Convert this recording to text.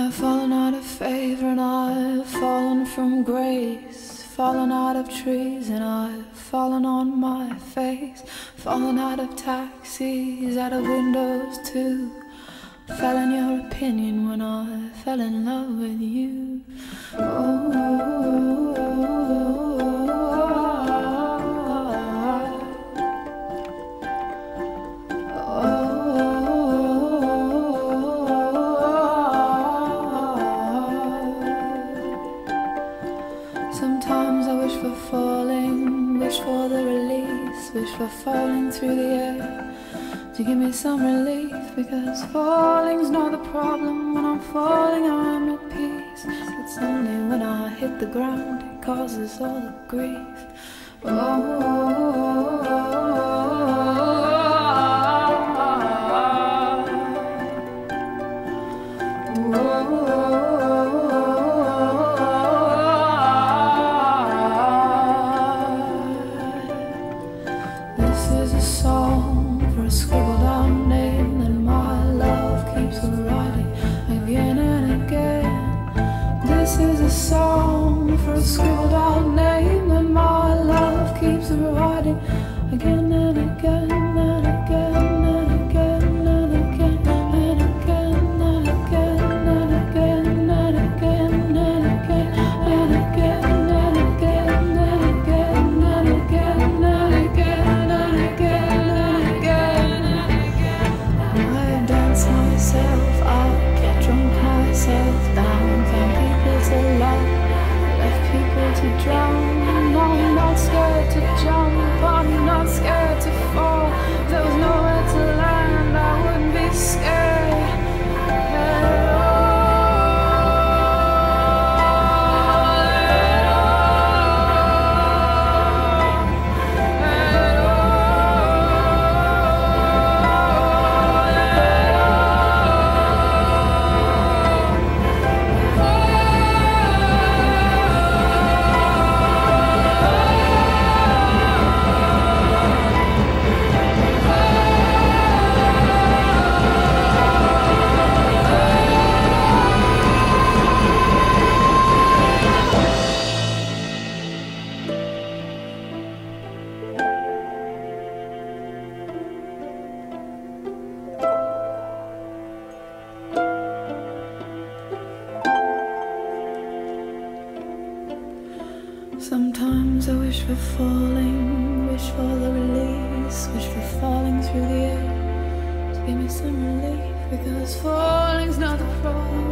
I've fallen out of favor and I've fallen from grace. Fallen out of trees and I've fallen on my face. Fallen out of taxis, out of windows too. Fell in your opinion when I fell in love with you. Oh, Sometimes I wish for falling, wish for the release, wish for falling through the air to give me some relief. Because falling's not the problem. When I'm falling, I'm at peace. It's only when I hit the ground it causes all the grief. This to. I'm not scared to jump, I'm not scared to Sometimes I wish for falling, wish for the release, wish for falling through the air to give me some relief. Because falling's not the problem.